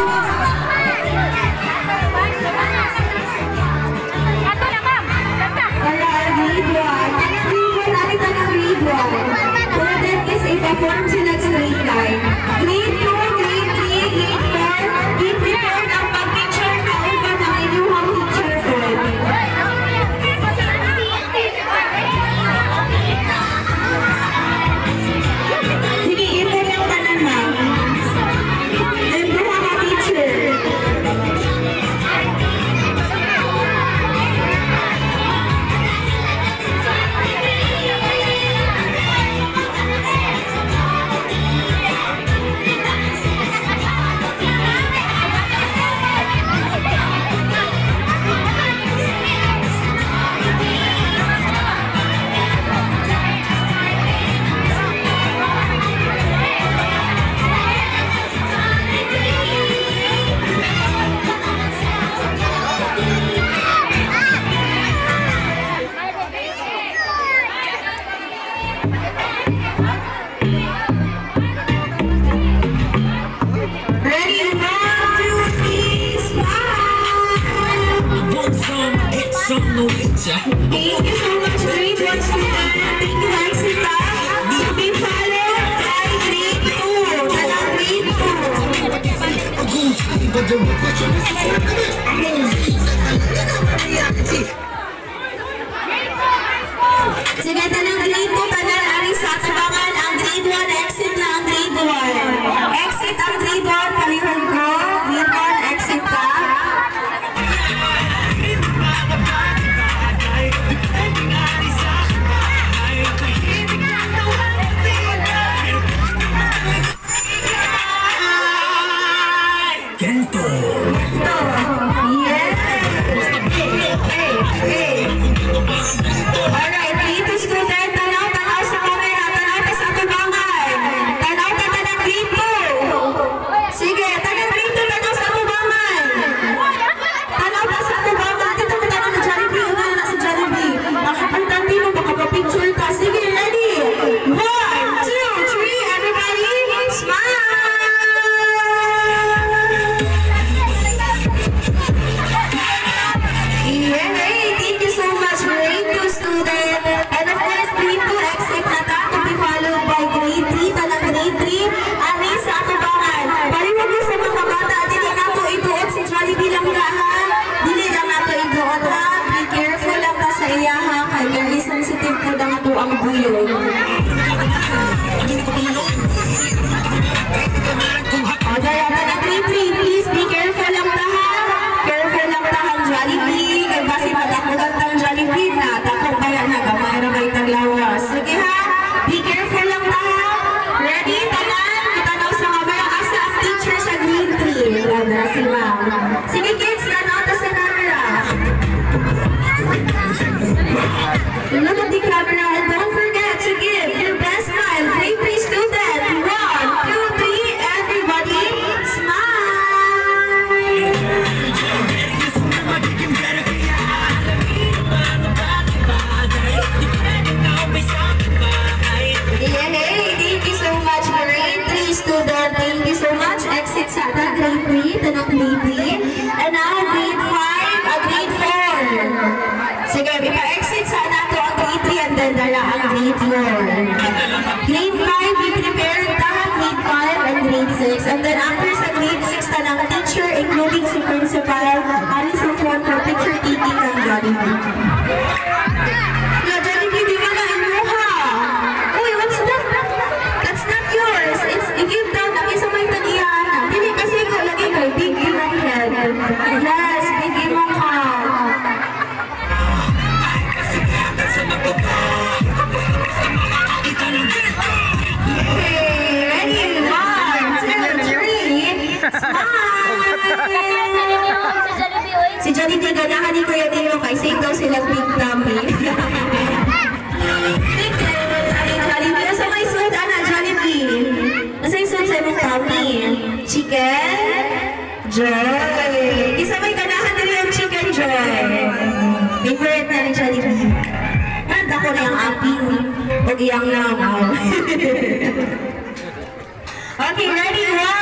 Yeah. know it's. Thank you so much, Dream Monster. Thank you, guys. Yung isang sitib ko lang po ang buyog. 6. And then after sa grade 6 na ng teacher, including si Principal, alis na po for picture taking ng Jollibee. na ganahan ni Kuya Dino kay same daw silang big tummy. Big Jollibee. Nasa may suit, ana, Jollibee. Nasa yung suit sa imong. Chicken? Joy. Isa may ganahan nila yung chicken joy. Favorite na ni Jollibee. Handa ko na yung aping. Huwag iyang na. okay, ready, one.